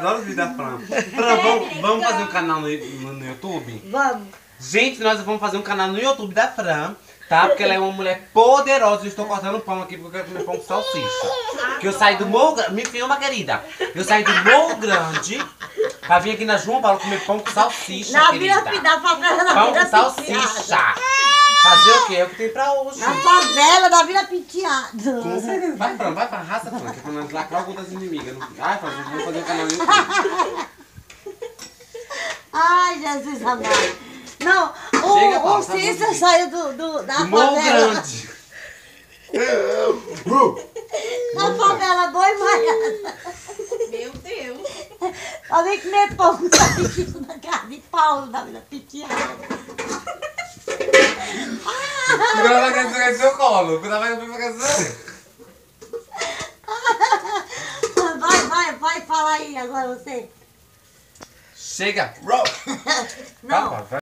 eu adoro os vídeos da Fran. Fran, vamos, vamos fazer um canal no, no, no YouTube? Vamos. Gente, nós vamos fazer um canal no YouTube da Fran, tá? Porque ela é uma mulher poderosa. Eu estou cortando pão aqui porque eu quero comer pão com salsicha. Que eu saí do Morro Grande. Me filma, querida. Eu saí do Morro Grande pra vir aqui na João Paulo comer pão com salsicha, Na querida. Pidá, favela da Pão com salsicha. Fazer o quê? É o que tem pra hoje. Na favela da Vila Pitiada. Com certeza. Vai, Fran, vai pra raça, Fran, que é pra nós lacrar o das inimigas. Não- Ai, Fran, vamos fazer um canal YouTube. Ai, Jesus amado. Não, o, Chega, o Paulo, tá Cícero saiu do, do, da Morro favela. Grande. Da favela boi maiada. Meu Deus. Pra vir comer pão com salsicha na casa de Paulo da Vila Pitiada. Cuidado vai cair no seu colo. Cuidado vai cair no seu Vai, vai, vai falar aí agora você. Chega. Não. Calma, vai.